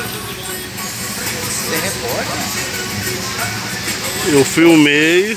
Tem é repórter? Eu filmei.